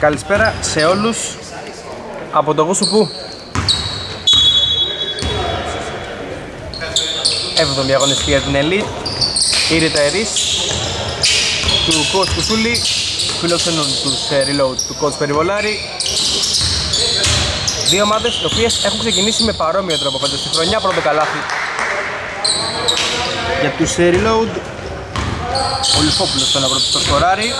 Καλησπέρα σε όλους από το Γούσου Που. 7η αγωνιστική για την Elite. Οι ρηταερείς του Coach Κουσούλη φιλοξενούν τους ε, Reload του Coach Περιβολάρη. Δύο ομάδες οι οποίες έχουν ξεκινήσει με παρόμοιο τρόπο φέτος στη χρονιά. Πρώτο καλάθι για τους ε, Reload. Ο Λιφόπουλος στον αγρότης στο σκοράρι.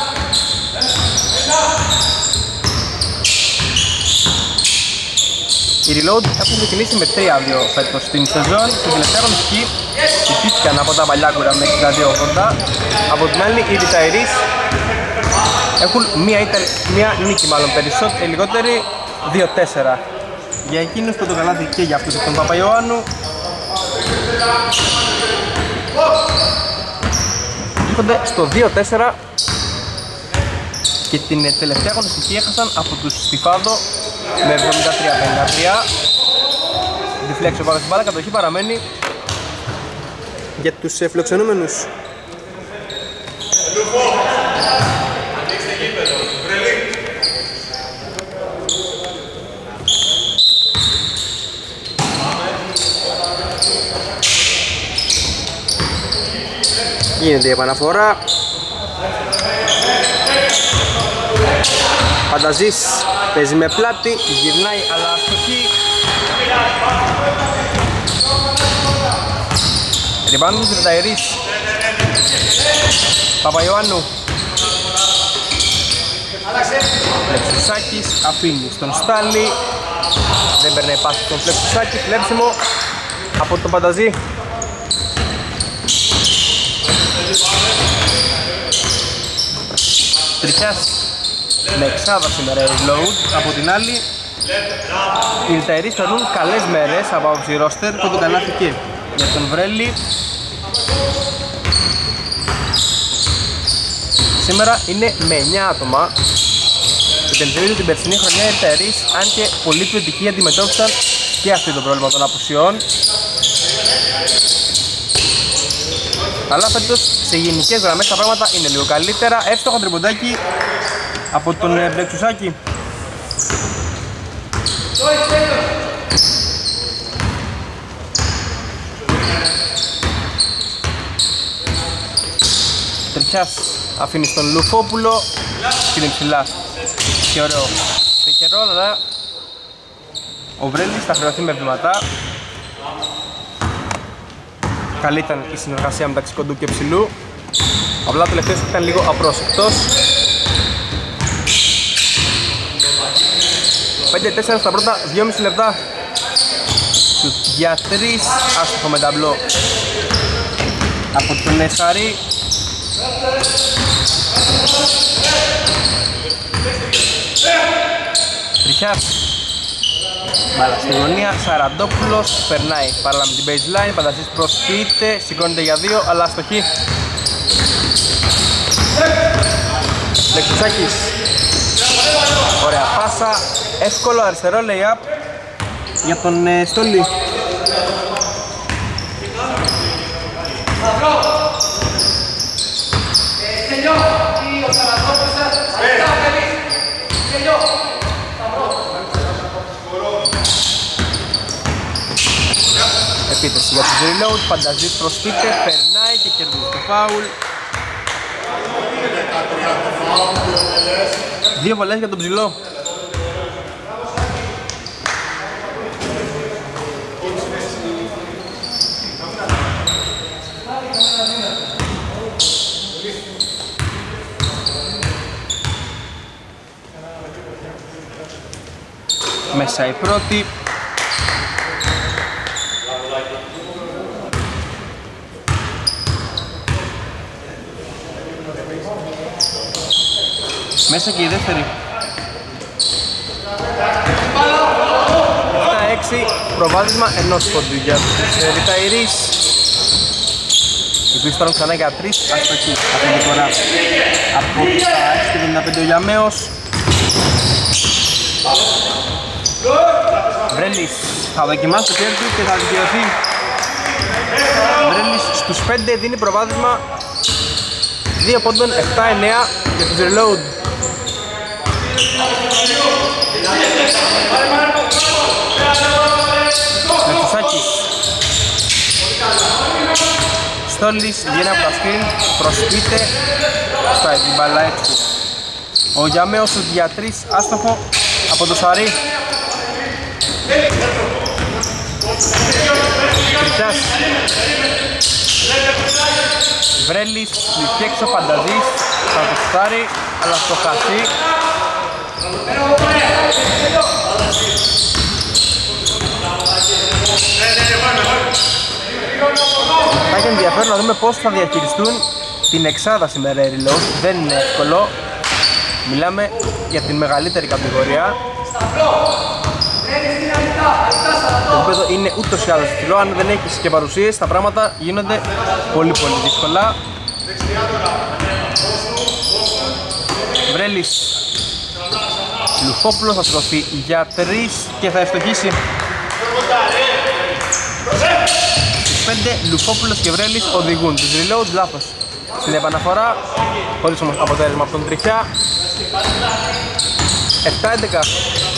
Οι Reload έχουν ξεκινήσει με 3-2 φέτος στην σεζόν. Στην τελευταία αγωνιστική ιτήθηκαν από τα Βαλιάκουρα με 62-80. Από την άλλη οι Retirees έχουν μία, μία νίκη μάλλον περισσότερη, λιγότερη 2-4. Για εκείνους που το καλάθι και για αυτούς τον Παπαϊωάννου. Βρίσκονται στο 2-4 και την τελευταία αγωνιστική έχασαν από τους Στιφάδο με 73-53 Διφλέξει ο Πάγας στην μπάλα, κατοχή παραμένει. Για τους φιλοξενούμενους Γίνεται η επαναφορά Φανταζής παίζει με πλάτη, γυρνάει αλλά αστοχή. Ριμπάνου του Τριταερής Παπαϊωάννου. Φλεξουσάκης αφήνει στον Στάλι Δεν παίρνει πάση στον Φλεξουσάκη, κλέψιμο από τον Πανταζή. Τριχιάς με εξάδα σήμερα reload από την άλλη οι Ριταερείς περνούν καλές μέρες από άποψη ρόστερ που τον καλάθηκε για τον Βρέλη. Σήμερα είναι με 9 άτομα. Και την την περσινή χρονιά οι Ριταερείς αν και πολύ κριτικοί αντιμετώπισαν και αυτή το πρόβλημα των απουσιών. Αλλά φέτος σε γενικές γραμμές τα πράγματα είναι λίγο καλύτερα. Εύστοχο τριποντάκι από τον ε, Μπλεξουσάκη Τριχιάς αφήνει στον Λουφόπουλο. Και είναι ψηλά. Και ωραίο. Καιρό, αλλά ο Βρέλης θα χρεωθεί με βηματά Καλή ήταν η συνεργασία μεταξύ κοντού και ψηλού. Απλά το τελευταίος ήταν λίγο απρόσεκτος 5-4 στα πρώτα 2,5 λεπτά. Για 3 άστοχο με ταμπλό. Από τον Εσάρη Τριχιάς Μπάλα στη γωνία, Σαραντόπουλος περνάει παράλληλα με την baseline, Παντασής προσποιείται, σηκώνεται για δύο αλλά αστοχή. Λεξουσάκης Ωραία πάσα, εύκολο αριστερό lay-up για τον ε, Στόλη. Επίθεση για τους reload, Πανταζής προσπίτε, περνάει και κερδίζει το φάουλ. Δύο βολές για τον ψηλό. Μέσα η πρώτη. Μέσα και η δεύτερη. 7-6 προβάδισμα ενός πόντου για τους ε, Ριταϊρείς οι οποίοι φτάνουν ξανά για 3 αστοχή αυτή τη φορά από τα 6 και 55 ο Γιαμέος Βρέλης θα δοκιμάσει το χέρι του και θα δικαιωθεί Βρέλης στους 5 δίνει προβάδισμα 2 πόντων 7-9 για τους reload Μετσουσάκης Στόλης βγαίνει από τα σκριν, προσπίτε στα την μπάλα έξω. Ο Γιαμέος για 3 άστοχο από το Σαρί. Τριτσάς. Βρέλης, και έξω φανταζής, θα το στάρει, αλλά στο χασί. Θα έχει ενδιαφέρον να δούμε πώς θα διαχειριστούν την εξάδα σήμερα οι Δεν είναι εύκολο. Μιλάμε για την μεγαλύτερη κατηγορία. Το επίπεδο είναι ούτως ή άλλως ψηλό. Αν δεν έχεις και παρουσίες, τα πράγματα γίνονται πολύ πολύ δύσκολα. Βρέλης Λουφόπουλος θα στρωθεί για τρεις και θα ευστοχίσει. 5 Λουφόπουλος και Βρέλης οδηγούν τους reload λάθος στην επαναφορά χωρίς όμως αποτέλεσμα από τον Τριχιά 7-11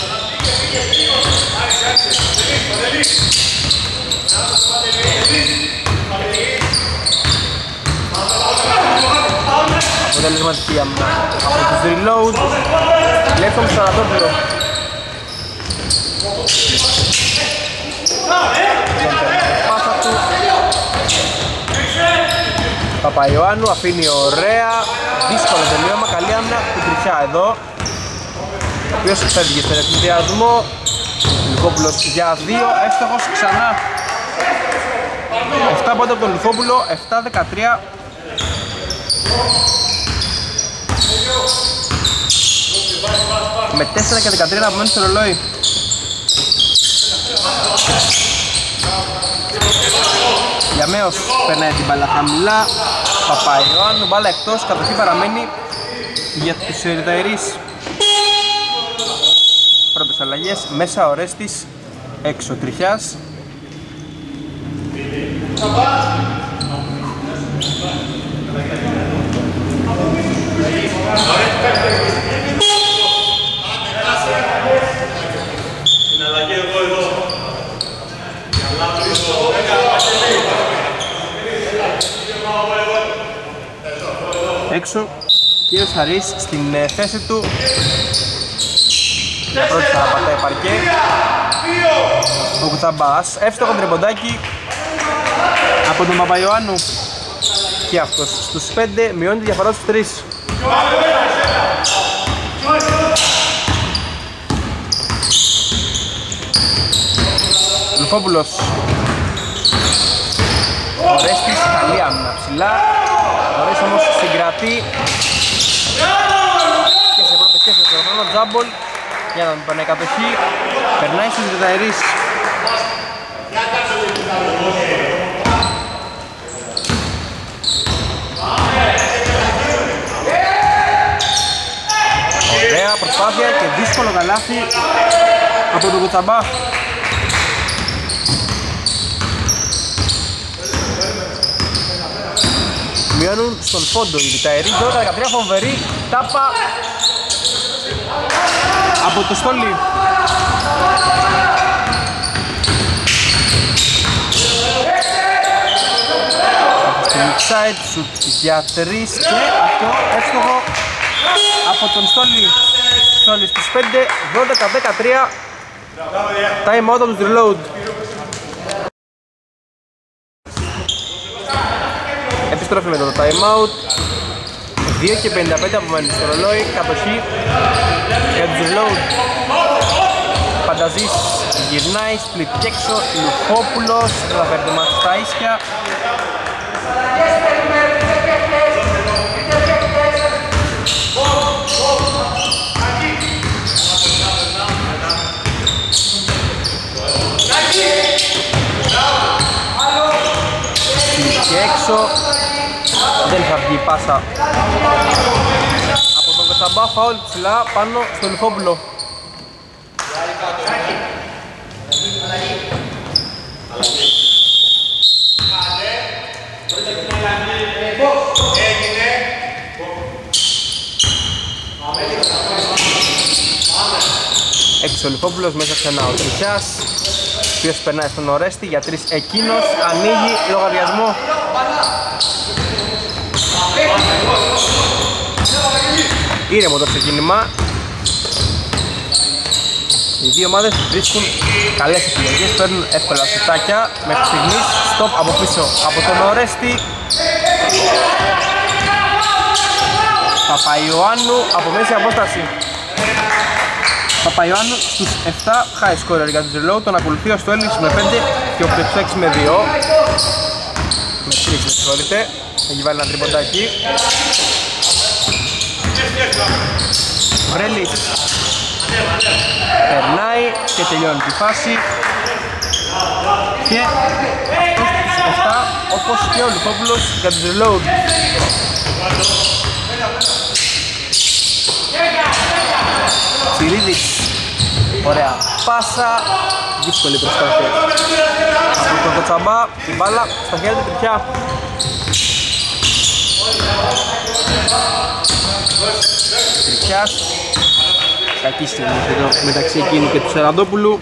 Αποτελεσματική άμυνα από τους reload. Λέξον Σαρατόπουλο Παπαϊωάννου αφήνει ωραία, δύσκολο τελείωμα, καλή άμυνα. Του Τριχιά εδώ. ο οποίος φεύγει στον εκμηδιασμό Λουφόπουλος για 2, εύστοχος ξανά. 7 πόντα από τον Λουφόπουλο, 7-13 με 4 και 13 να απομένουν στο ρολόι. Γιαμέος περνάει την μπάλα χαμηλά. Παπαϊωάννου μπάλα εκτός, κατοχή παραμένει για τους Ερηταερείς Πρώτες αλλαγές, μέσα ο Ρέστης, έξω Τριχιάς έξω κύριος Χαρής στην ε, θέση του πρώτη θα πατάει παρκέ ο Κουταμπάς εύστοχο τριμποντάκι από τον Παπαϊωάννου. Και αυτός. Στους 5 μειώνει τη διαφορά στους 3 Λουφόπουλος. Ο Ρέστης καλή άμυνα ψηλά. Ωραίος όμως συγκρατεί και σε πρώτο και σε δεύτερο χρόνο τζάμπολ για να μην περνάει κατοχή περνάει στους Ριταερείς Ωραία προσπάθεια και δύσκολο καλάθι από τον Κουτσαμπά. Μειώνουν στον πόντο οι Βιταεροί 12-13 φοβερή τάπα από το στόλι Στην side shoot για 3 και αυτό εύστοχο. Από τον Στόλι Στόλι στις 5 12-13 Time out of the reload Επιστροφή με το time out 2 και 55 απομένει στο ρολόι Κατοχή. Για τους reload Φανταζής γυρνάει, split και έξω Λουφόπουλος, θα φέρει το μάτι στα ίσια. Και έξω δεν θα βγει η πάσα. Από τον Κοτσαμπά φάουλ ψηλά πάνω στο Λιχόπουλο ο Λιφόπουλος μέσα ένα ο Τριχιάς οποίος περνάει στον Ορέστη για τρεις εκείνος ανοίγει λογαριασμό Ήρεμο το ξεκίνημα. Οι δύο ομάδες βρίσκουν καλές επιλογές, παίρνουν εύκολα σουτάκια. Μέχρι στιγμής, stop από πίσω από τον Ορέστη. Παπαϊωάννου από μέση απόσταση. Παπαϊωάννου στους 7 high scorer για τον Reload, τον ακολουθεί ο Στόλης με 5 και ο Πετσέξ με 2 με 3 με συγχωρείτε, έχει βάλει ένα τριποντάκι Βρέλης. Περνάει και τελειώνει τη φάση. Και αυτός στους 7 όπως και ο Λουκόπουλος για τον Reload. Τσιρίδης. Ωραία. Πάσα. Δύσκολη προσπάθεια. Από τον Κοτσαμπά η μπάλα στα χέρια του Τριχιά Τριχιάς Κακή στιγμή εδώ μεταξύ εκείνου και του Σεραντόπουλου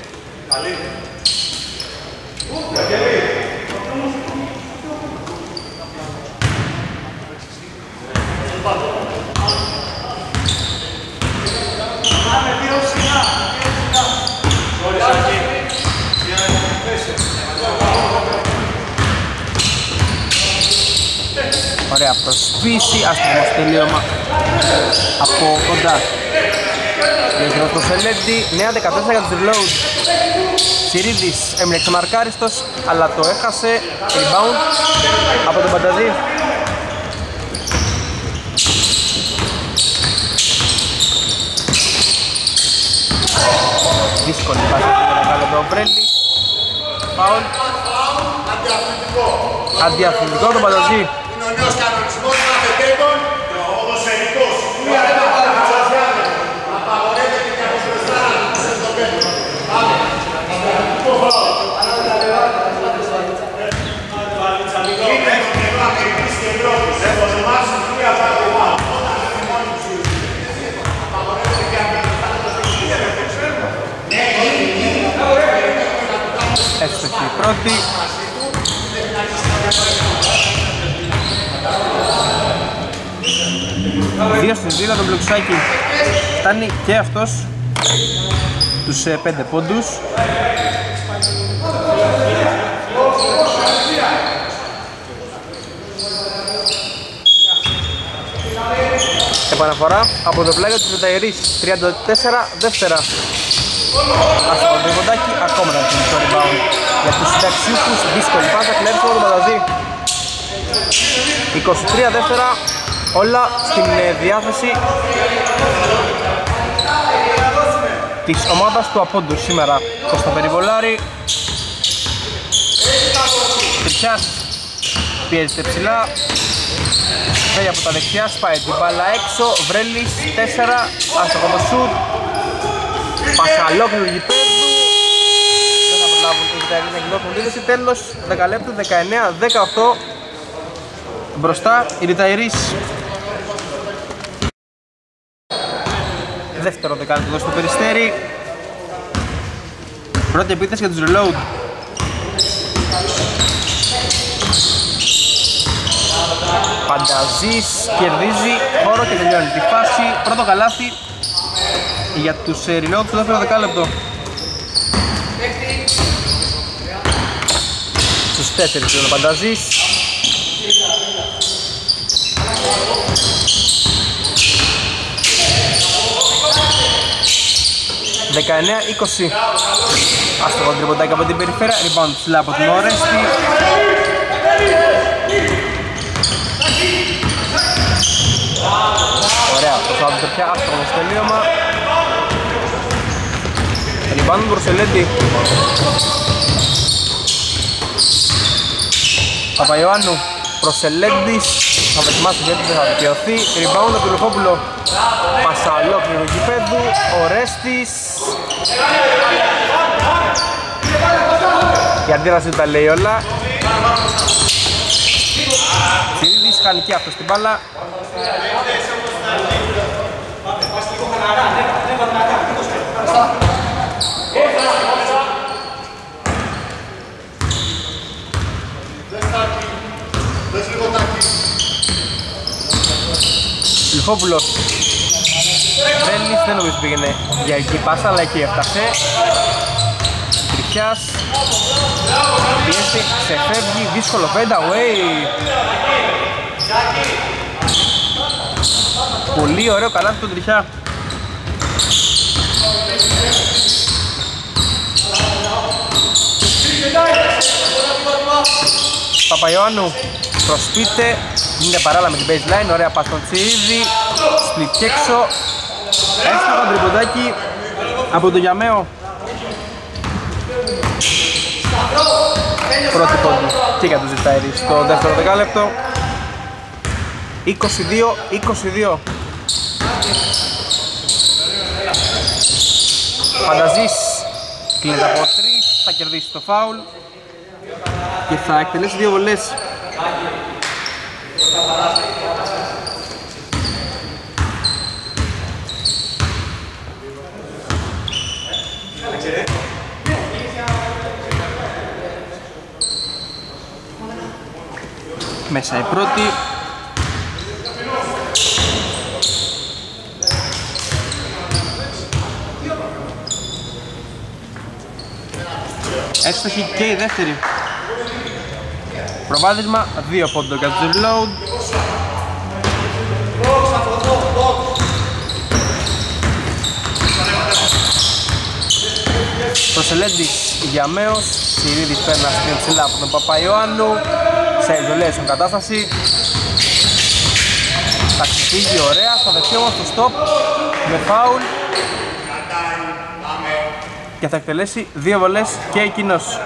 Ωραία προσπίση, άστομος τελείωμα από κοντά. Δεύτερος το Σελέντη, νέα 14 για τους reload. Σιρίδης έμεινε εξομαρκάριστος, αλλά το έχασε. Rebound από τον Πανταζή. Δύσκολη πάση από τον μεγάλο το Βρέλη. Φάουλ. Αντιαθλητικό τον Πανταζή. Είναι ο νέος κανονισμός μαθητέτων και ο οδοσφαιρικός. Απαγορεύεται και από μπροστά στο πέντε. Πάμε. Αντιαθλητικό φάουλ. Είναι εδώ Αμερικής και Ευρώπης. Έχω ονομάσει τρία πράγματα. Όταν είναι μόνοι τους Απαγορεύεται και από μπροστά Εύστοχη η πρώτη. Δύο στις δύο τον Μπλουξάκη φτάνει και αυτός τους 5 πόντους. Επαναφορά από το πλάγιο του Βεταϊρής 34 δεύτερα. Αυτό το τριβοντάκι ακόμα δεν είναι το rebound Για τους συνταξιούχους δύσκολη πάσα κλέψω τον Παταζή 23 δεύτερα όλα στην διάθεση της ομάδας του Απόντου σήμερα. Στο Περιβολάρι Τριχιάς πιέζεται ψηλά. Φέρει από τα δεξιά, σπάει την μπάλα έξω, Βρέλης 4, άστοχο το σουτ. Πάσα ολόκληρου γηπέδου Δεν θα προλάβουν οι Βιταλοί να γινώθουν λίδεση, τέλος 10 λεπτού, 19-18 Μπροστά οι Ριταϊρείς Δεύτερο δεκάλεπτο εδώ στο Περιστέρι. Πρώτη επίθεση για τους Reload. Πανταζής κερδίζει χώρο και τελειώνει. Τη φάση Πρώτο καλάθι για τους Reload στο δεύτερο δεκάλεπτο τέσσερις είναι ο Πανταζής. 19-20 Άστοχο τριποντάκι από την περιφέρα, rebound ψηλά από την Όρεστη Ωραία, το Σάββατο πια, άστοχο στο τελείωμα. Rebound Μπρουσελέτη Παπαϊωάννου Προσελέντης θα δοκιμάσει γιατί δεν θα δικαιωθεί. Rebound από τον Λουφόπουλο Πάσα ολόκληρου γηπέδου. Ο Ρέστης. Η αντίδραση του τα λέει όλα. Τσιρίδης χάνει και αυτός στην μπάλα Λιφόπουλος Βέλης δεν νομίζω πήγαινε για εκεί πάσα αλλά εκεί έφτασε. Τριχιάς Πιέζει, ξεφεύγει, δύσκολο. Fade away Πολύ ωραίο καλάθι του Τριχιά Παπαϊωάννου προσπίτε είναι παράλληλα με την baseline, ωραία πας στον Τσιρίδη Split και έξω. Έστω το τριποντάκι από το Γιαμαίο Πρώτη πόντι και για τους Ζητάιρις στο δεύτερο δεκάλεπτο. 22-22 Φανταζής κλείνεται από 3, θα κερδίσει το φάουλ. Και θα εκτελέσει δύο βολές Μέσα η πρώτη. Έστοχη και η δεύτερη Προβάδισμα 2 πόντο για το reload Προσελέντης Γιαμέος Σιρίδης παίρνα στην ψηλά από τον Παπαϊωάννου σε isolation κατάσταση. Θα ξεφύγει ωραία, θα δεχτεί όμως το stop με foul και θα εκτελέσει δύο βολές και εκείνος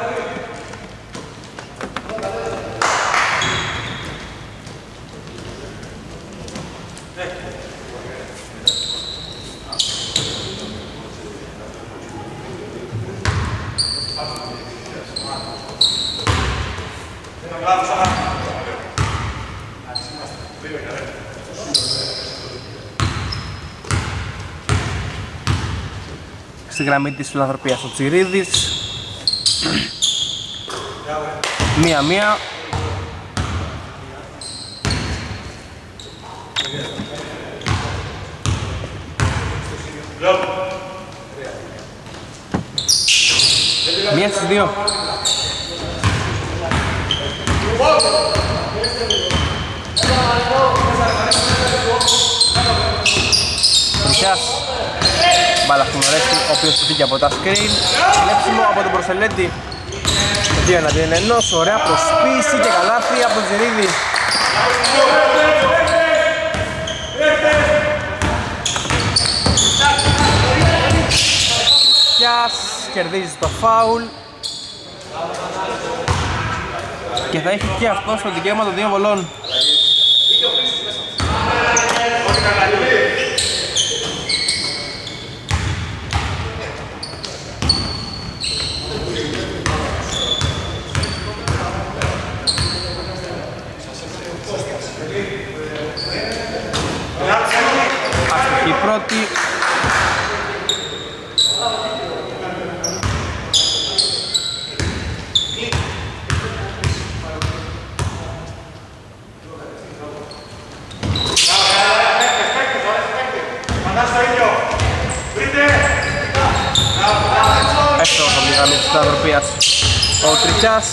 στη γραμμή της φιλανθρωπίας ο Τσιρίδης. Μία-μία. Μία στις δύο Χρυσιάς Μπάλα στον Ορέστη, ο οποίος του από τα screen. Κλέψιμο από τον Προσελέτη. 2 εναντίον ενός, ωραία προσποίηση και καλάθι από τον Ζηρίδη Χριστιάς κερδίζει το φάουλ και θα έχει και αυτός στο δικαίωμα των δύο βολών. Πρώτη Έστω από τη γραμμή της Σταυροπίας ο Τριτσάς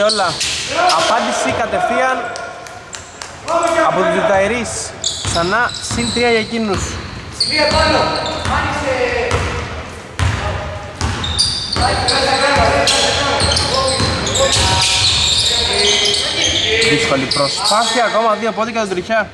25 όλα. Απάντηση κατευθείαν από τους Διταϊρείς ξανά συν 3 για εκείνους. Δύσκολη προσπάθεια, ακόμα δύο πόδικα τον τριχιά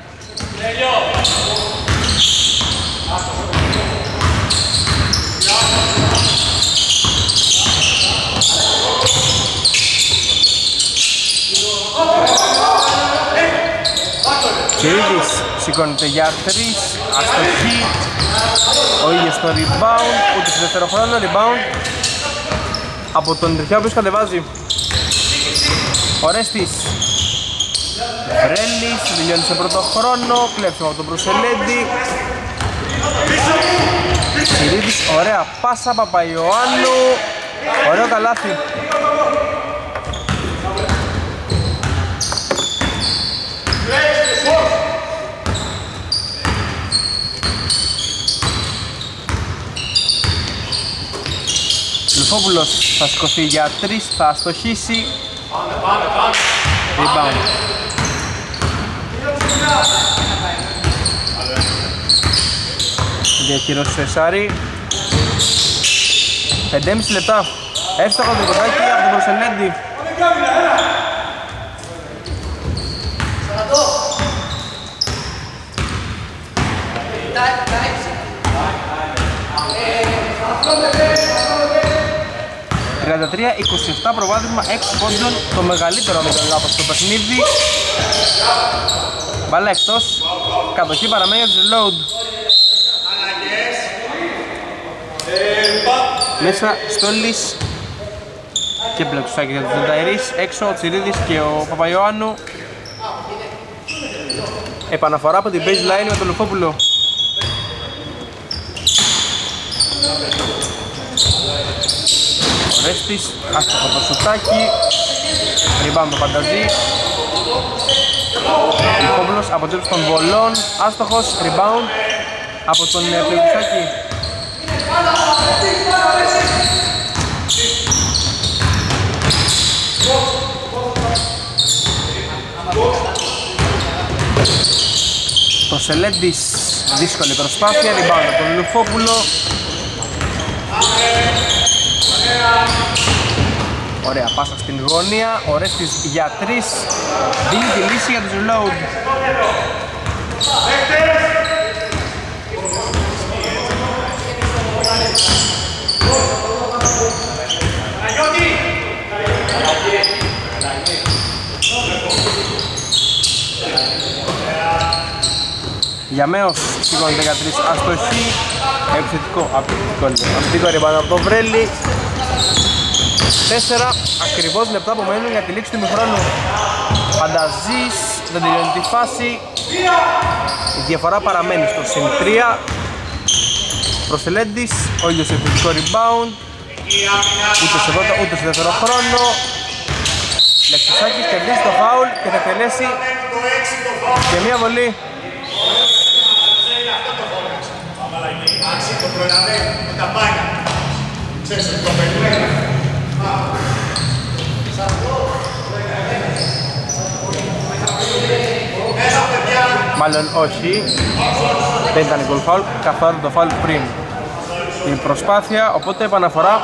Κυρίδης σηκώνεται για 3, αστοχή, ο ίδιος στο rebound, ούτε στο δεύτερο χρόνο, rebound από τον Τριχιά που κατεβάζει. Ο Ρέστης, Βρέλης, τελειώνει σε πρώτο χρόνο, κλέψουμε από τον Προσελέντη. Συρίδης, ωραία πάσα Παπαϊωάννου. Ωραίο καλάθι. Λουφόπουλος θα σηκωθεί για 3, θα αστοχίσει. Πάμε, πάμε, Διακύρωση σε Σάρι. 5,5 λεπτά. Εύστοχο το κοντάκι από τον Προσελέντη. ...33-27 προβάδισμα 6 πόντων... ...το μεγαλύτερο με τον λάθος στο παιχνίδι... ...μπάλα εκτός... ...κατοχή παραμένει για τους load... Μέσα Στόλης και Μπλεξουσάκης για τους Δενταϊρείς, έξω ο Τσιρίδης και ο Παπαϊωάννου. Επαναφορά από την baseline με τον Λουφόπουλο. Ο Ρέστης, άστοχο το σουτάκι, rebound το Πανταζή. Λουφόπουλος αποτέλους των βολών, άστοχος, rebound από τον Πλεξουσάκη. Το Σελέντης δύσκολη προσπάθεια, rebound τον Λουφόπουλο. Ωραία πάσα στην γωνία, ο Ρέστης για τρεις δίνει τη λύση για τους reload Για Μέος σηκώνει 13 αστοχή Επιθετικό, επιθετικό ριμπάνω από το Βρέλι. 4 ακριβώς λεπτά που μένουν για τη λήξη του μηχρόνου. Φανταζής, δεν τελειώνει τη φάση. Η διαφορά παραμένει στο συν 3 Προσελέντης, ο ίδιος επιθετικό rebound. Ούτε σε πρώτο ούτε σε δεύτερο χρόνο. Λεξουσάκης κερδίζει το φάουλ και θα εκτελέσει. Και μία βολή το προλαβαίνει με τα πάντα. Ξέρεις ότι το περιμένει. Μάλλον όχι, δεν ήταν γκολ φάουλ, καθόταν το φάουλ πριν την προσπάθεια, οπότε επαναφορά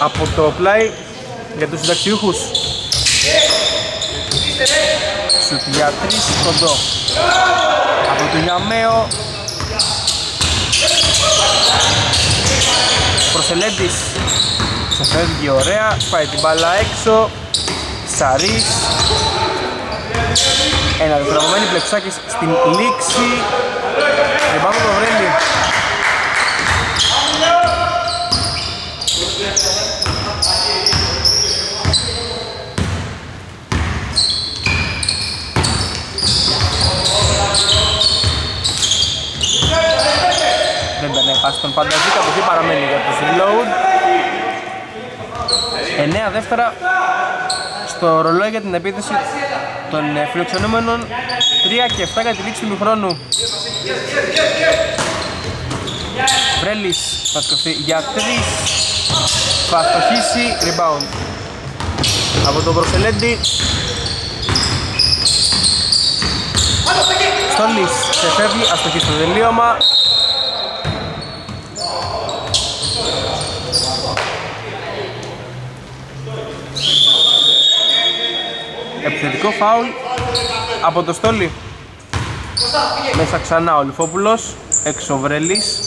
από το πλάι για τους συνταξιούχους. Σουτ για τρεις κοντό. Από το Γιαμαίο Προσελέντης φεύγει ωραία, πάει την μπάλα έξω. Σαρίς Ένα δευτεραβωμένη πλεξάκης στην λήξη. Πάμε το βρέλι πάση στον Φανταζή, κατοχή παραμένει για το reload. 9 δεύτερα στο ρολόι για την επίθεση των ε, φιλοξενούμενων. 3 και 7 για τη λήξη του χρόνου Βρέλης θα σκοφτεί για 3 θα στοχίσει rebound από τον Προσελέντη Στόλης σε φεύγει, αστοχή στο τελείωμα Επιθετικό φάουλ από το στόλι. Μέσα ξανά ο Λουφόπουλος, έξω ο Βρέλης.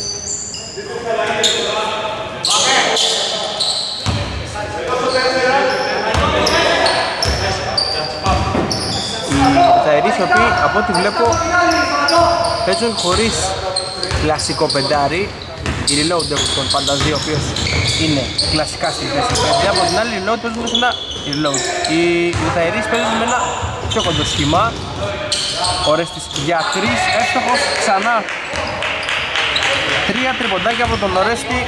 Οι Ταερείς οι οποίοι από ό,τι βλέπω παίζουν χωρίς κλασικό πεντάρι η Reload έχουν τον Φανταζή ο οποίος είναι κλασικά στη θέση 5 από την άλλη η Reload παίζουν σε ένα Reload. Οι Λιθαερείς παίζουν με ένα πιο κοντό σχήμα. Ορέστης για 3 εύστοχος ξανά. Τρία τριποντάκια από τον Ορέστη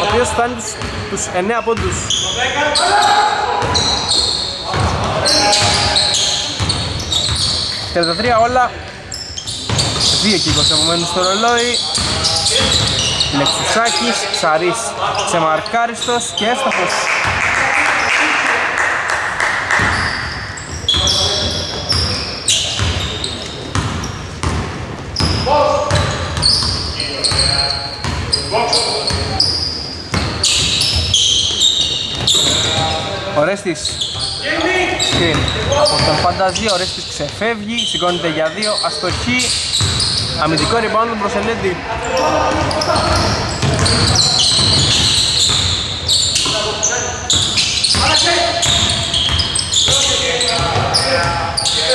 ο οποίος φτάνει τους, τους 9 πόντους. «33 όλα, δύο κύκλος απομένουν στο ρολόι. Λεξουσάκης, Ψαρής ξεμαρκάριστος και έστοχος. Ορέστης Σκριν από τον Φανταζή, ο Ρέστης ξεφεύγει, σηκώνεται για δύο, αστοχή Αμυντικό rebound του Προσελέντη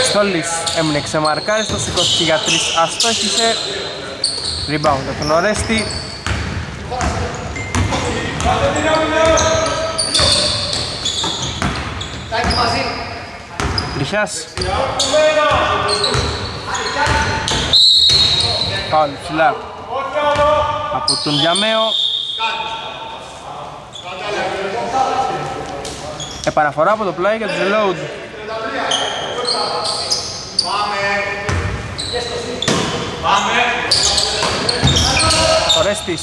Στόλης έμεινε ξεμαρκάριστος, σηκώθηκε για τρεις, αστόχησε Rebound από τον Ορέστη Τριχιάς Πάλι ψηλά. Από τον Διαμέο. Επαναφορά από το πλάι για τους reload. Ορέστης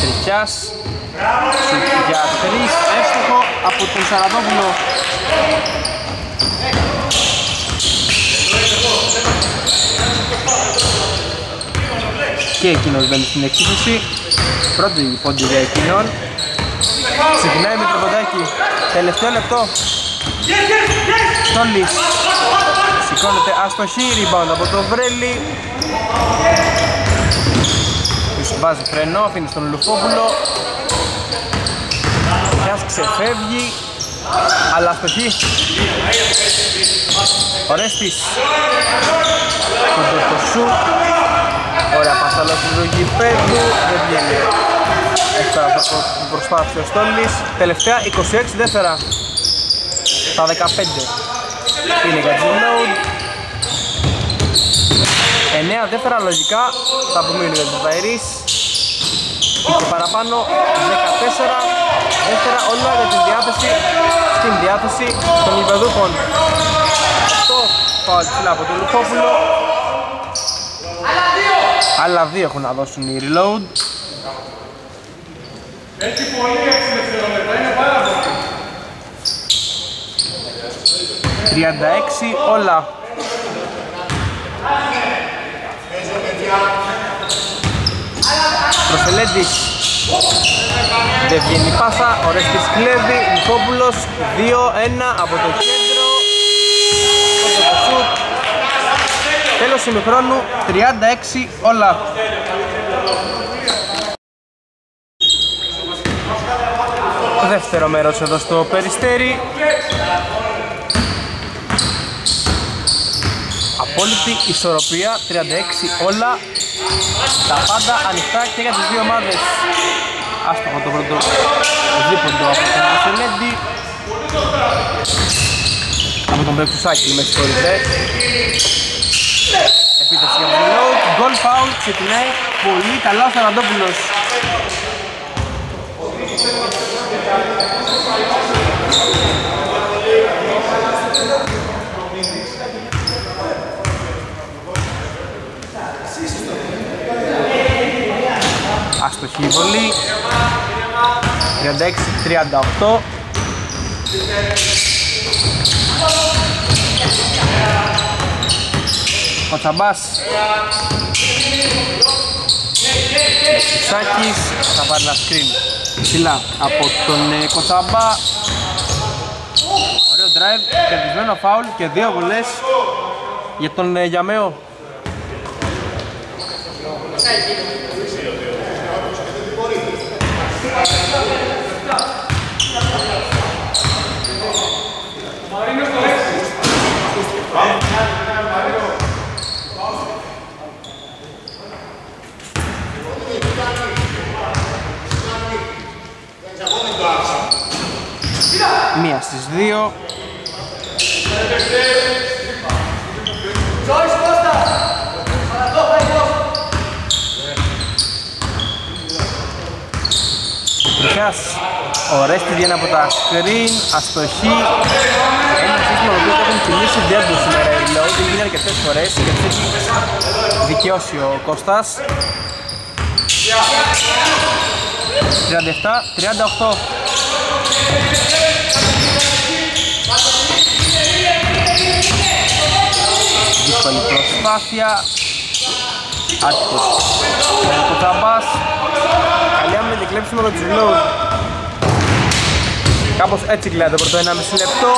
Τριχιάς. Σουτ για τρεις εύστοχο από τον Σαραδόπουλο και εκείνος μπαίνει στην εξίσωση. Πρώτη πόντι για εκείνον ξεκινάει με τροποντάκι. Τελευταίο λεπτό. Στόλης σηκώνεται. Αστοχή rebound από το Βρέλι. Βάζει φρενό, αφήνει στον Λουφόπουλο. Μιας ξεφεύγει αλλά αστοχή Ορέστης Κοντό το σου. Ωραία πασταλό του γηπέδου Δεν βγαίνει. Εύκολα αυτό που προσπάθησε ο Στόλης Τελευταία 26 δεύτερα Τα 15 Είναι για την load 9 δεύτερα λογικά. Θα απομείνουν για τους Βαϊρείς. Και παραπάνω 14 δεύτερα όλα για την διάθεση στην διάθεση των Ιβεδούχων αυτό πάω ψηλά από τον Λουκόπουλο άλλα δύο έχουν να δώσουν οι reload. Έχει πολύ 6 δευτερόλεπτα, είναι πάρα πολύ. 36 όλα. Προσελέντης Δεν βγαίνει η πάσα, ο Ρέστης κλέβει, Νικόπουλος 2-1 από το κέντρο. Από το σουτ Τέλος ημιχρόνου 36 όλα. Δεύτερο μέρος εδώ στο Περιστέρι. Απόλυτη ισορροπία 36 όλα τα πάντα ανοιχτά και για τις δύο ομάδες. Άστοχο το πρώτο δίποντο από τον Βασιλέντη. Από τον Μπρεξουσάκη με συγχωρείτε. Επίθεση για τον Load, goal foul, ξεκινάει. Πολύ καλά ο Σαραντόπουλος Αστοχή βολή. 36-38 Ο Τσαμπάς. Σάκης. Θα πάρει ένα screen. Ψηλά. Από τον ε, Κοτσαμπά Ωραίο drive, κερδισμένο φάουλ και δύο βολές για τον ε, Γιαμέο Μία στις δύο. Τριχάς ο Ρέστη βγαίνει από τα screen, αστοχή. Ένα σύστημα το οποίο το έχουν κινήσει διέντος σήμερα οι load, γίνει αρκετές φορές και έτσι έχει δικαιώσει ο Κώστας. 37-38 Δύσκολη προσπάθεια. Άτυχος Ο Τσαμπάς Καλή άμυνα και κλέψιμο το Τζιλόου Κάπως έτσι κλαίει το πρώτο 1,5 λεπτό.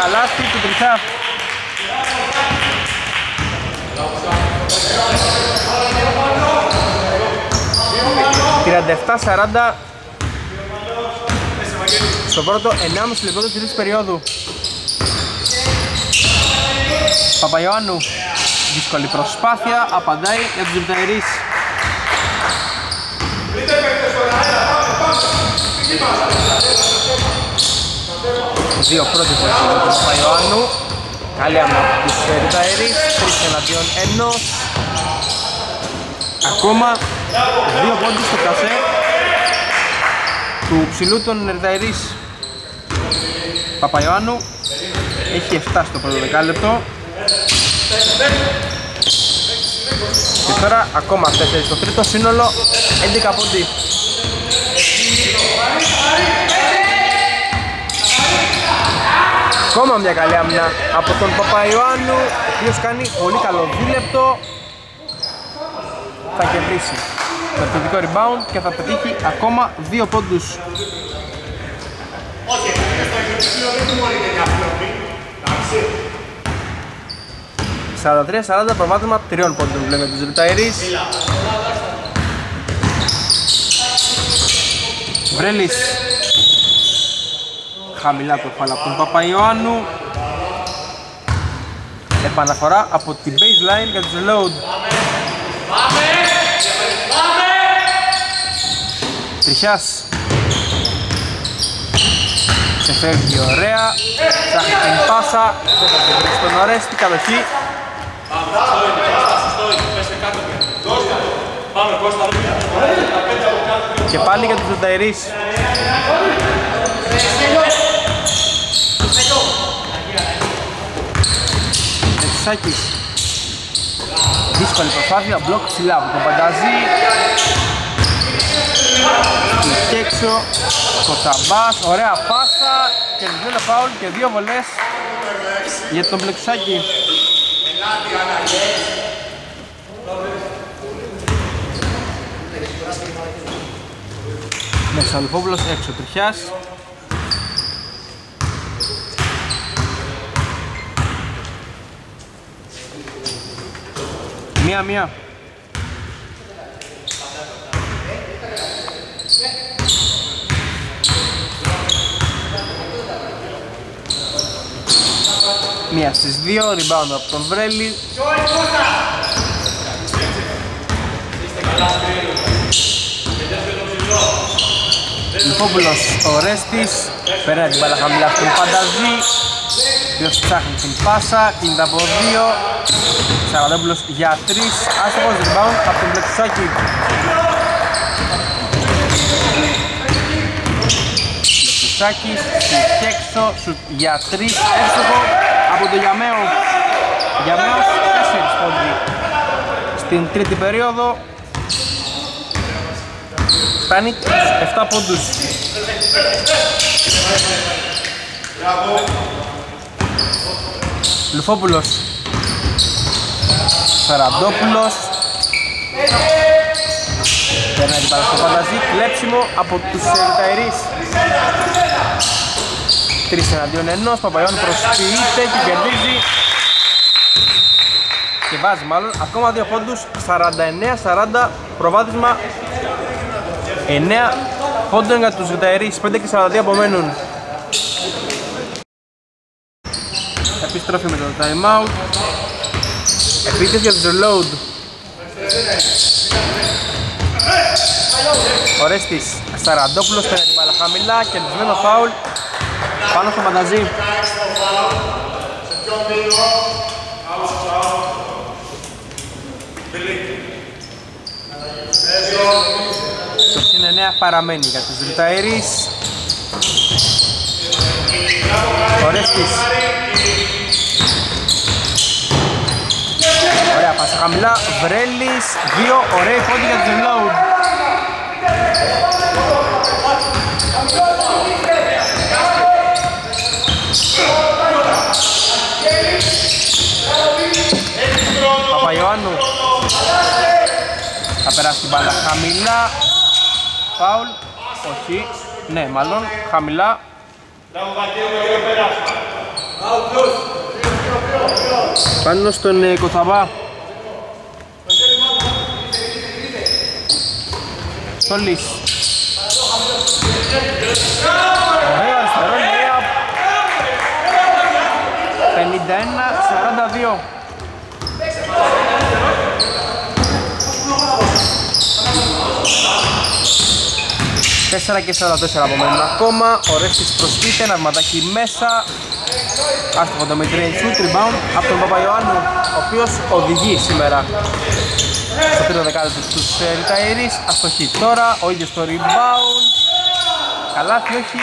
Καλάθι του Τριχά «37-40» στο πρώτο 1,5 λεπτό της τρίτης περίοδου. Παπαϊωάννου, δύσκολη προσπάθεια, απαντάει για τους Ζυπταερείς. Δύο πρώτες φορές του Παπαϊωάννου. Καλή άμυνα από τους Ζυπταερείς, τρεις εναντίον ενός. Ακόμα δύο πόντους στο κασέ του ψηλού των Ερδαερής Παπαϊωάννου έχει 7 στο πρώτο δεκάλεπτο και τώρα ακόμα 4 στο τρίτο σύνολο 11 πόντι Ακόμα μια καλή άμυνα από τον Παπαϊωάννου ο οποίος κάνει πολύ καλό δίλεπτο. Θα κερδίσει με το δικό rebound και θα πετύχει ακόμα 2 πόντους 43-40 προβάδισμα τριών πόντων βλέπουμε τους Ριταερείς Βρέλης. Χαμηλά το φάλα από τον Παπαϊωάννου. Επαναφορά από την baseline για τους Load Τριχιάς. Σε φεύγει ωραία. Ψάχνει την πάσα. Δεν θα την βρει στον Ορέστη. Κατοχή Και πάλι για τους Ζωταϊρείς Εξάκης Δύσκολη προσπάθεια, μπλοκ ψηλά από τον Πανταζή και έξω το Τσαμπάς, ωραία πάσα και ένα φάουλ και δύο βολές για τον Πλεξουσάκη Μεσαλφόπουλος έξω τριχιάς. Μία-μία Μία στις δύο, rebound από τον Βρέλη. Λιφόπουλος ο Ρέστης Περνάει την μπάλα χαμηλά στον Πανταζή Ποιος ψάχνει την πάσα, κινείται από δύο. Σαραδόπουλος για τρεις Άστοχος rebound από τον Πλεξουσάκη Πλεξουσάκης, σουτ έξω, σουτ για τρεις Έστοχο από τον Γιαμέο. Γιαμέος 4 πόντι Στην τρίτη περίοδο. Φτάνει 7 πόντους. Λουφόπουλος. Φεραντόπουλος Περνάει την παραστό φανταζή, κλέψιμο από τους Ερταερείς Τρεις εναντίον ενός, Παπαϊών προσποιείται και κερδίζει. Και βάζει μάλλον ακόμα δύο πόντους. 49-40 προβάδισμα. 9 πόντων για τους Ερταερείς 5 και 42 απομένουν. Επιστροφή με το time out Επίτες για τους reload. Ορέστης Σαραντόπουλος παίρνει την μπάλα χαμηλά κερδισμένο φάουλ πάνω στο μανταζί Το συν 9 παραμένει για τους Ρουταερείς Ορέστης Ωραία πάσα χαμηλά, Βρέλης, δύο ωραίοι πόντι για τους Reload Παπαϊωάννου θα περάσει την μπάλα χαμηλά. Φάουλ, όχι, ναι μάλλον, χαμηλά. Πάνω στον ε, Κοθαβά. Στολής Ωραίο αριστερό layup 51-42 4 και 44 απομένουν ακόμα. Ο Ρεύσης προσπίτε, ένα βηματάκι μέσα. Άστοχο το midrange shoot, rebound από τον Παπαϊωάννου, ο οποίος οδηγεί σήμερα στο τρίτο δεκάλεπτο στους Ριταΐρις. Αστοχή τώρα, ο ίδιος το rebound. Καλάθι όχι,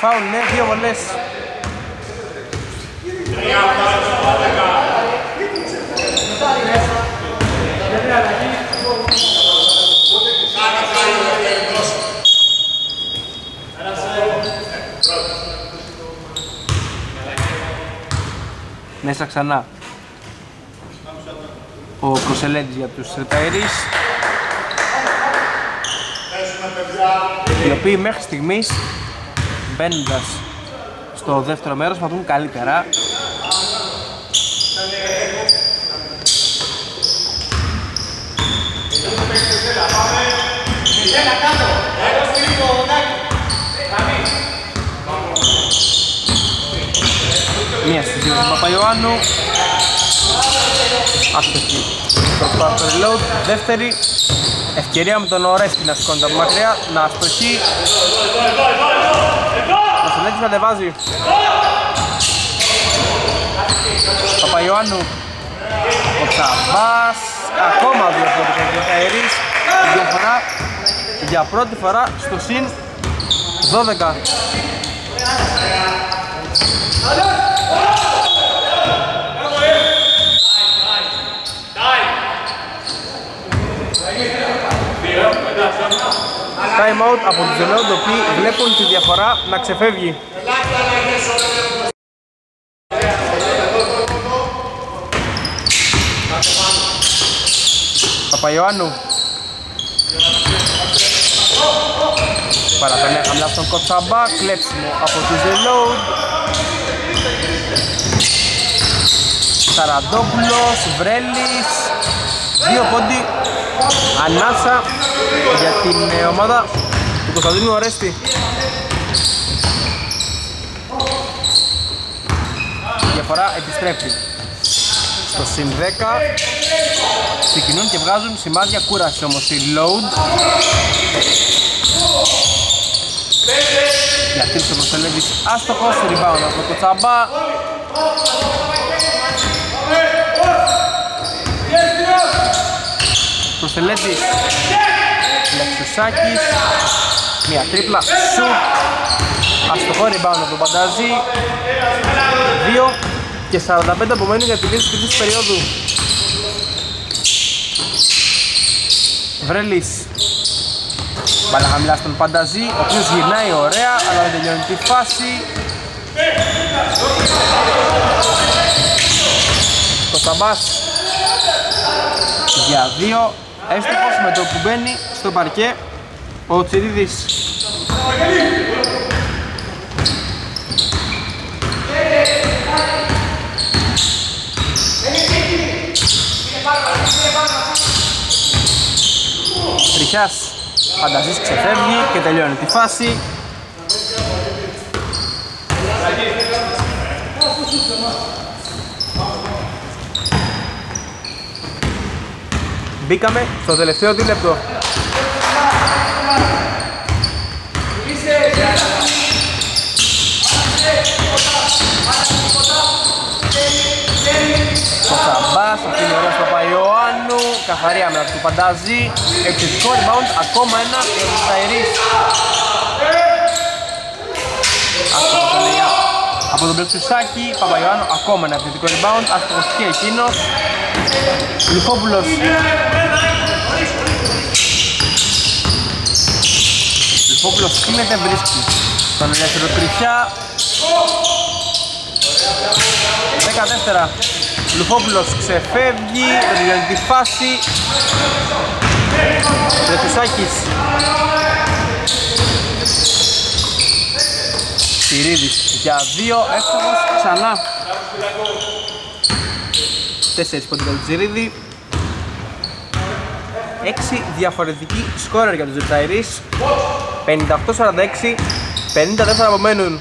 φάουλ ναι, δύο βολές. Μέσα ξανά. Ο Κοσελέντης για τους Ρεταΐρις οι οποίοι μέχρι στιγμής μπαίνοντας στο δεύτερο μέρος θα δουν καλύτερα Μία στη δύο του Παπαϊωάννου. Άστοχη. Προσπάθει το reload. Δεύτερη Ευκαιρία με τον Ορέστη να σηκώνεται από μακριά Να αστοχεί. Ο Σελέτης κατεβάζει. Παπαϊωάννου. Ο Τσαμπάς. Ακόμα δύο πόντες από τον Καερής Διαφορά για πρώτη φορά στο συν. 12 Time out από τους Ζελόντ, οι οποίοι βλέπουν τη διαφορά να ξεφεύγει. Παπαϊωάννου. Παραπένει χαμηλά στον Κοτσαμπά, κλέψιμο από τους Ζελόντ. Σαραντόπουλος, Βρέλης, δύο πόντι, ανάσα για την ε, ομάδα του Κωνσταντίνου Ορέστη. Η διαφορά επιστρέφει στο συν 10 ξεκινούν και βγάζουν σημάδια κούραση όμως η load. Διατήρησε ο Κωνσταντέλεβης άστοχος rebound από το τσαμπά Προστελέτης Λεξουσάκης. Μια τρίπλα σουτ. Αστοχό rebound από τον Παντάζη 2 και 45 απομένουν για τη λύση της περίοδου Βρέλης Μπάλα χαμηλά στον Πανταζή, ο οποίος γυρνάει ωραία, αλλά δεν τελειώνει τη φάση. Το Σαμπάς για δύο, έστοχος με το που μπαίνει στο παρκέ ο Τσιρίδης. Τριχιάς Φανταζής ξεφεύγει και τελειώνει τη φάση. Μπήκαμε στο τελευταίο δίλεπτο. Ο Σαμπάς, αφήνει ωραία στο Παϊωάννου, καθαρή άμυνα του Παντάζη, επιθετικό rebound, ακόμα ένα για τους Ταϊρείς. Άστοχος το λέει από τον Πλεξουσάκη, Παπαϊωάννου, ακόμα ένα επιθετικό rebound, άστοχος και εκείνος. Λουφόπουλος. Λουφόπουλος κλείνεται, βρίσκει τον ελεύθερο τριχιά. Δέκα δεύτερα. Λουφόπουλος ξεφεύγει, δεν τη φάση. Ρετουσάκης. Συρίδης για δύο, εύστοχος ξανά. Τέσσερις πόντι για τον Τσιρίδη. Έξι διαφορετικοί σκόρερ για τους Ζετσαϊρείς. 58-46, 50 δεύτερα απομένουν.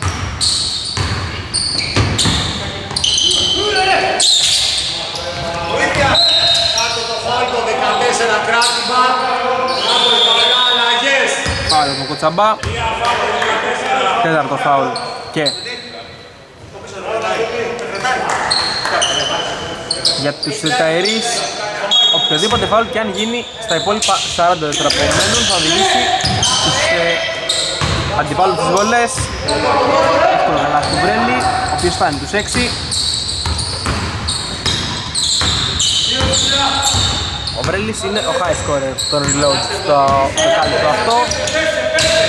Κάτω το φάουλ το 14 κράτημα. Κάτω παρά αλλαγές. Φάουλ από Κοτσαμπά. Τέταρτο φάουλ. Και για τους Ταερίς οποιοδήποτε φάουλ και αν γίνει στα υπόλοιπα 40 τετραπόμενων θα οδηγήσει τους ε, αντιπάλους τις βολές εύκολο καλά του Μπρέλη ο οποίος φτάνει τους 6 Ο Μπρέλης είναι ο high scorer των reload στο δεκάλεπτο αυτό.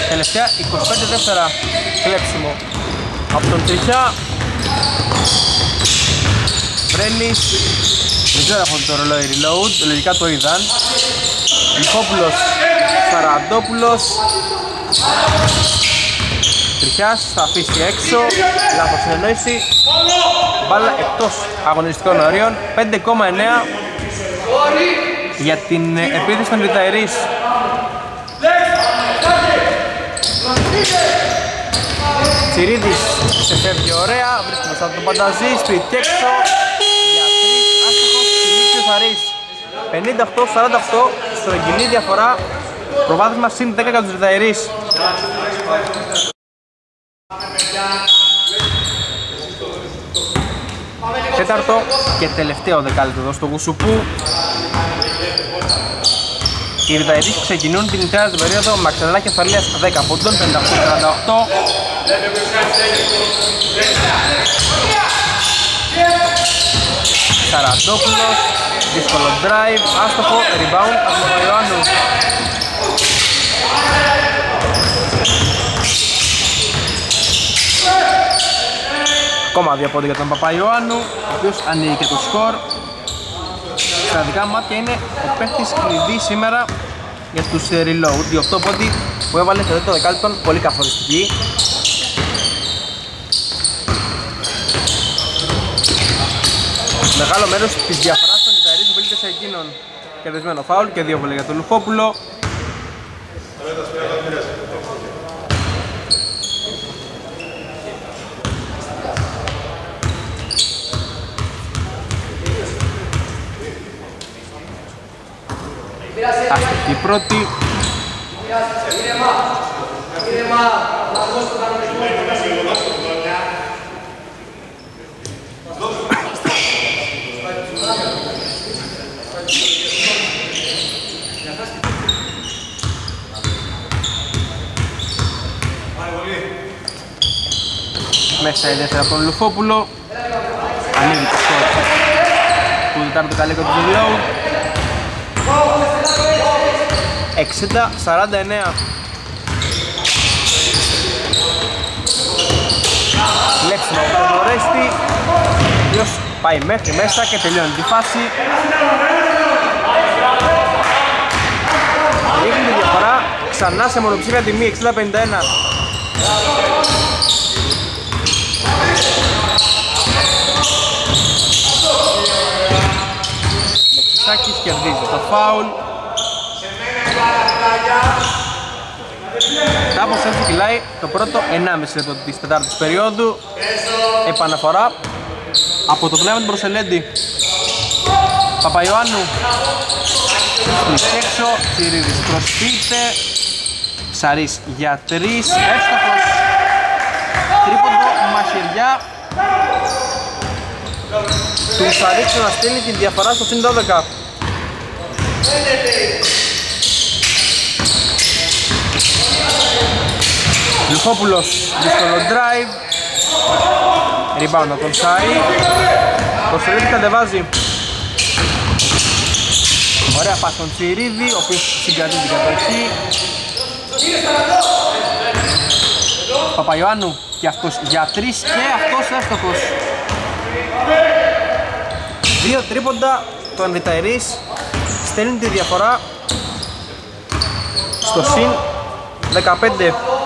Τελευταία 25 δεύτερα κλέψιμο από τον Τριχιά. Βρέλης δεν ξέρω από το ρολόι reload, λογικά το είδαν. Λιχόπουλος Σαραντόπουλος. Τριχιάς θα αφήσει έξω Λάθος συνεννόηση. Μπάλα εκτός αγωνιστικών ορίων 5,9 για την ε, επίθεση των Ριταερίς Τσιρίδης σε φεύγει ωραία, βρίσκουμε σαν τον Πανταζή, σπίτι έξω για τρεις, άστοχος, Φιλίππιος Αρής 58-48, στρογγυλή διαφορά, προβάδισμα συν 10 για τους Ριταερίς Τέταρτο και τελευταίο δεκάλεπτο εδώ στο Γουσουπού οι Ριταετής ξεκινούν την τέταρτη περίοδο με αξελά κεφαλίας 10 πόντων, 58-48. Σαραντόπουλος, δύσκολο drive, άστοχο, rebound από τον Ιωάννου. Ακόμα δύο πόντι για τον Παπαϊωάννου, ο οποίος ανοίγει και το σκορ στα δικά μου μάτια είναι ο παίχτης κλειδί σήμερα για τους ε, reload. Η 8 πόντι που έβαλε στο δεύτερο δεκάλεπτο πολύ καθοριστική. Μεγάλο μέρος της διαφοράς των Ιταλίων οφείλεται σε εκείνον. Κερδισμένο φάουλ και δύο βολές για τον Λουφόπουλο. Άστοχη η πρώτη. Μέσα η δεύτερα από τον Λουφόπουλο. Ανοίγει το σκορ του Δετάρτου Καλέκο του Ζουλόου. 60-49 Λέξιμο από τον Ορέστη ο οποίος πάει μέχρι μέσα και τελειώνει τη φάση. Ρίχνει τη διαφορά ξανά σε μονοψήφια τιμή 60-51 Λεξισάκης κερδίζει το φάουλ Κάπως έτσι κυλάει το πρώτο 1,5 λεπτό της τετάρτης περίοδου. Επαναφορά από το πλέον του Προσελέντη Παπαϊωάννου. Στις έξω, Τσιρίδης προσποιείται Ψαρής για τρεις, εύστοχος Τρίποντο, μαχαιριά. Του Ψαρή να στείλει τη διαφορά στο συν 12 Λουφόπουλος δύσκολο drive. Rebound από τον Σάρι Το Σερίδη κατεβάζει. Ωραία πας στον Τσιρίδη Ο οποίος συγκρατεί την κατοχή. Παπαϊωάννου και αυτός για τρεις και αυτός εύστοχος Δύο τρίποντα το Ανριταϊρής στέλνει τη διαφορά στο συν 15.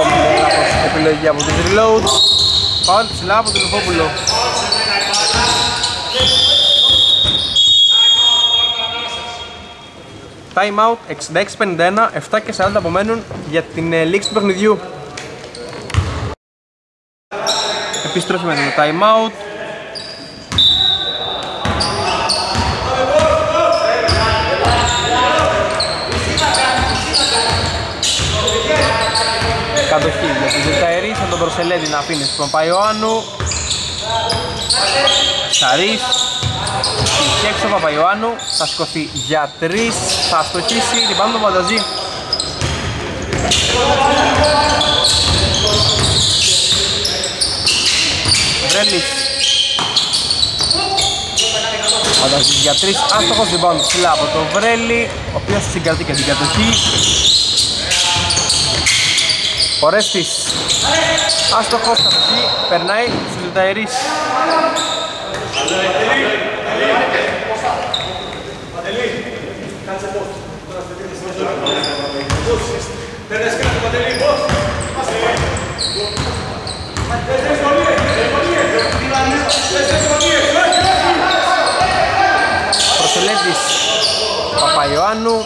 Κόμπλε λάθος επιλογή από την reload. Φάουλ ψηλά από τον Λουφόπουλο. Time out 66-51, 7 και 40 απομένουν για την ε, λήξη του παιχνιδιού. Επιστροφή με το time out. Κατοχή για τους Ζεταερείς, θα τον προσελέδει να αφήνει στον Παϊωάννου. Σαρής, και έξω ο Παπαϊωάννου, θα σκοθεί για τρεις, θα στοχίσει, λιμπάνω τον Πανταζή. Βρέλης. Πανταζής για τρεις, άστοχος rebound ψηλά από τον Βρέλη, ο οποίος συγκρατεί και την κατοχή. Ορέστης, άστοχος κατοχή, περνάει στους Λιταερείς. Προσελέτης Παπαϊωάννου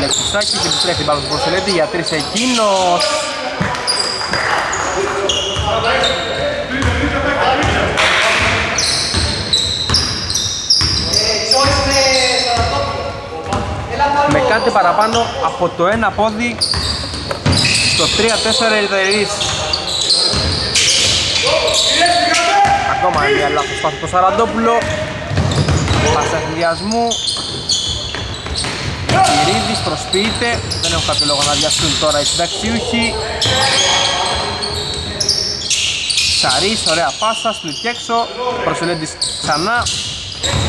Λεξουσάκη και επιστρέφει πάνω στον Προσελέτη για τρεις εκείνος με κάτι παραπάνω από το ένα πόδι στο 3-4 Ερυθερής Ακόμα μια λάθος πάση το Σαραντόπουλο. Πασαχλιασμού Κυρίδης προσποιείται. Δεν έχουν κάποιο λόγο να βιαστούν τώρα οι συνταξιούχοι. Σαρής, ωραία πάσα, σπλιτ και έξω. Προσελέντης ξανά.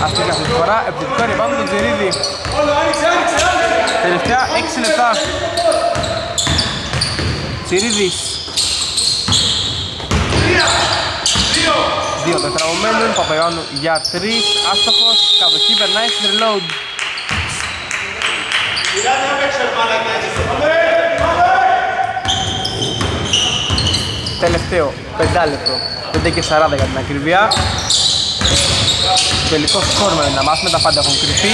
Αυτή αυτή τη φορά, επιθετικό rebound του Τζιρίδη Τελευταία 6 λεπτά. Τσιρίδης Δύο τετραγωμένων, Παπαϊωάννου για τρεις. Άστοχος, κατοχή περνάει στην reload. Τελευταίο, πεντάλεπτο 5 και 40 για την ακρίβεια. Τελικό σκορ με να μάθουμε τα πάντα έχουν κρυφεί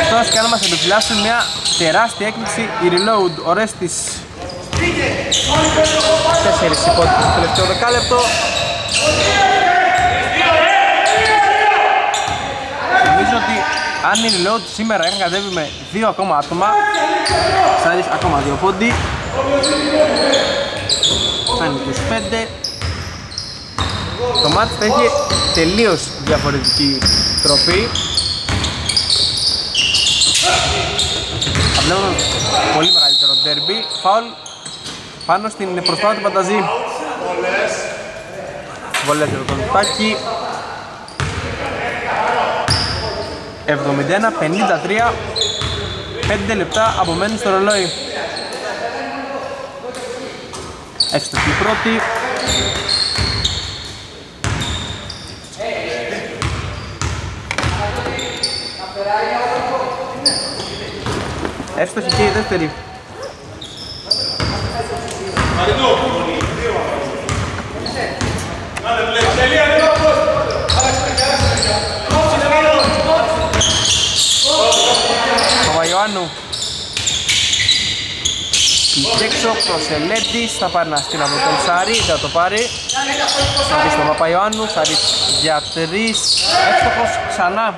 Εκτός και αν μας επιφυλάσσουν μια τεράστια έκπληξη η reload. Ο Ρέστης Τέσσερις υπότιτες στο τελευταίο δεκάλεπτο. Νομίζω ότι αν η reload σήμερα έχει κατέβει με δύο ακόμα άτομα Σάρις ακόμα δύο πόντι. Φτάνει 25 το μάτς θα έχει τελείως διαφορετική τροπή Θα βλέπουμε πολύ μεγαλύτερο ντέρμπι Φάουλ πάνω στην προσπάθεια του Πανταζή. Βολές για το λεπτάκι. 71-53 5 λεπτά απομένουν στο ρολόι. Έξτροφη πρώτη Εύστοχη και η δεύτερη. Παπαϊωάννου Πιτέξο, Προσελέντης, θα πάρει ένα στείλ από τον Σάρι, θα το πάρει. Θα δεις στον Παπαϊωάννου, Σάρι για τρεις, εύστοχος ξανά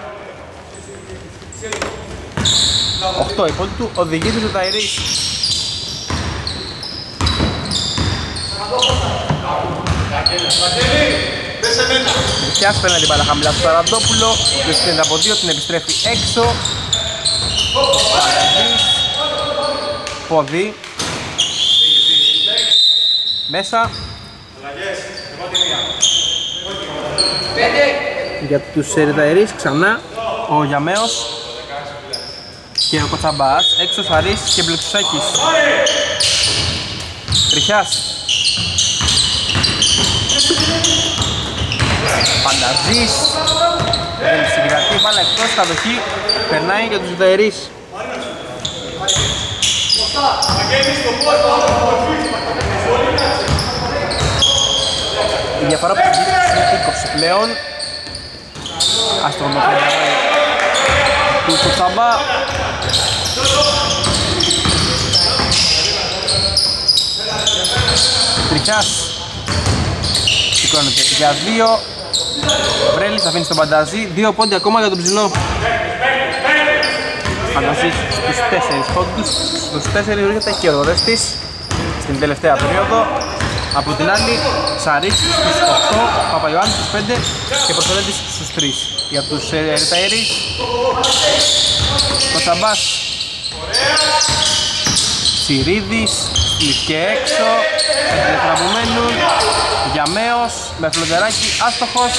8 η πόλη του οδηγεί του Ταϊρής Πιάσει παίρνει την μπάλα χαμηλά στο Σαραντόπουλο Βρίσκεται από δύο, την επιστρέφει έξω. Παραδείς Ποδί Μέσα. Για τους Ερυδαερείς ξανά. Ο Γιαμέος και ο Κοτσαμπάς, έξω ο Σαρής και Μπλεξουσάκης. Τριχιάς. Πανταζής. Δεν συγκρατεί, μπάλα εκτός κατοχή, περνάει για τους Ιδαερείς. Η διαφορά που είναι 20 πλέον. Ας το του Κουτσαμπά. Τριχιάς. Σηκώνεται για δύο. Βρέλης αφήνει στον Πανταζή. Δύο πόντι ακόμα για τον ψηλό. Φανταζής στους τέσσερις πόντους. Στους τέσσερις βρίσκεται και ο Ρέστης στην τελευταία περίοδο. Από την άλλη, Σαρίς στους 8, Παπαϊωάννης στους 5 και Προσολέτης στους 3. Για τους ε, Ρεταέρης, ο Σαμπάς, Σιρίδης, και έξω, εκτραβουμένου, Γιαμέος, με φλοντεράκι, άστοχος,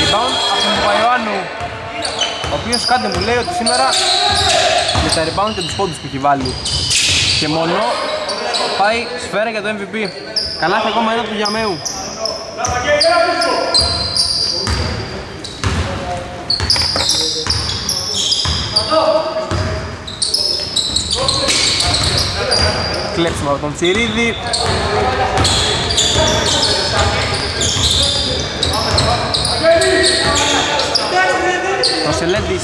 rebound από τον Παπαϊωάννου, ο οποίος κάτι μου λέει ότι σήμερα με τα rebound και τους πόντους που έχει βάλει και μόνο πάει σφαίρα για το MVP. Καλά θα ακόμα ένα τους Γιαμέου. Κλέψουμε από τον Τσιρίδη. Ο Σελέντης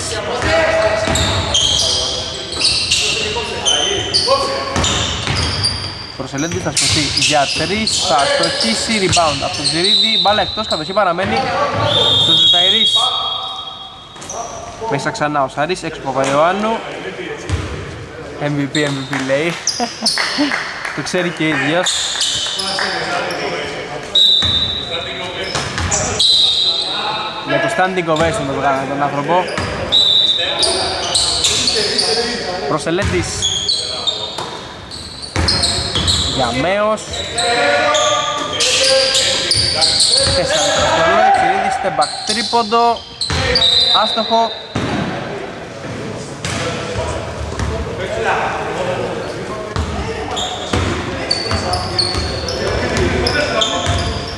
Προσελέντης θα σκοτεί για 3, θα στοχίσει rebound από τον Ζηρίδη, μπάλα εκτός, κατοχή παραμένει στον Ζεταϊρής. Μέσα ξανά ο Σαρής, έξω από Παπαϊωάννου. MVP, MVP λέει. Το ξέρει και ίδιος. Για το standing ovation το βγάλανε τον άνθρωπο. Προσελέντης Γιαμέος Τέσσερα δευτερόλεπτα, Ξηρίδης, στεμπακ τρίποντο Άστοχο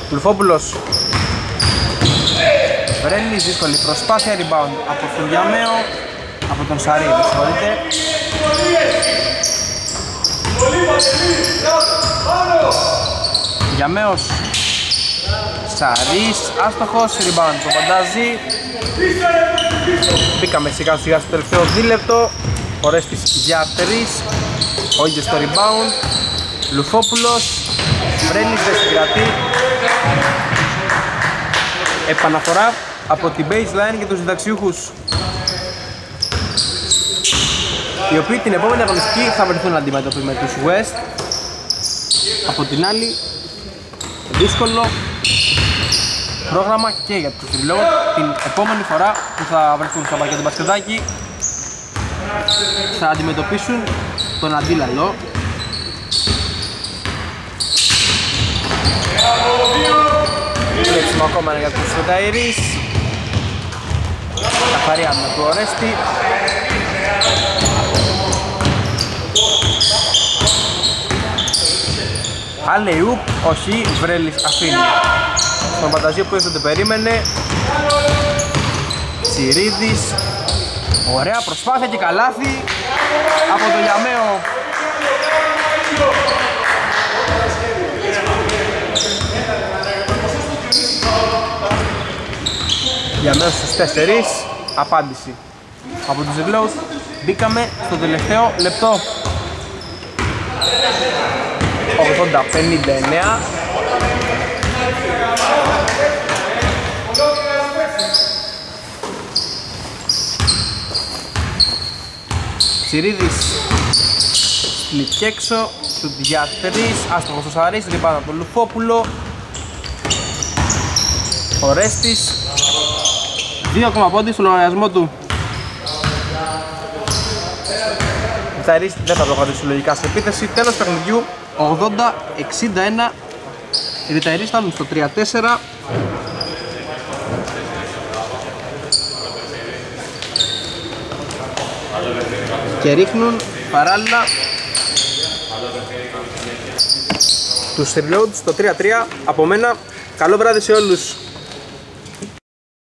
Τουλφόπουλος Βρέλης, δύσκολη προσπάθεια, rebound από τον Γιαμέο από τον Σαρή, με συγχωρείτε. Γιαμέος Σαρής, άστοχος, rebound το παντάζει Μπήκαμε σιγά σιγά στο τελευταίο δίλεπτο Ορέστης για τρεις Ο ίδιος στο rebound Λουφόπουλος Βρέλης δεν συγκρατεί. Επαναφορά από την baseline και τους συνταξιούχους οι οποίοι την επόμενη αγωνιστική θα βρεθούν αντιμέτωποι με τους West. Από την άλλη δύσκολο πρόγραμμα και για τους Reload την επόμενη φορά που θα βρεθούν στα πακέτο μπασκετάκι θα αντιμετωπίσουν τον Αντίλαλο Λέξιμο ακόμα για τους Φεταΐρης Καθαρία με του Ορέστη Αλεούπ, όχι, Βρέλης αφήνει. Στον Πανταζίο που δεν περίμενε. Τσιρίδης. Ωραία προσπάθεια και καλάθι από το Γιαμαίο. Γιαμαίος στους 4, απάντηση. Από τους Ζεβλόους μπήκαμε στο τελευταίο λεπτό. 80-59 Σιρίδης Σπλιτ έξω Σουτ για 3 Άστοχος ο Σαρής Ριμπάνα από τον Λουφόπουλο. Ο Ρέστης. Δύο ακόμα πόντι στο λογαριασμό του. Βιταρής δεν θα το χωρίσει λογικά σε επίθεση. Τέλος παιχνιδιού 80-61 οι Ριταερείς φτάνουν στο 3-4 και ρίχνουν παράλληλα τους Reload στο 3-3 από μένα καλό βράδυ σε όλους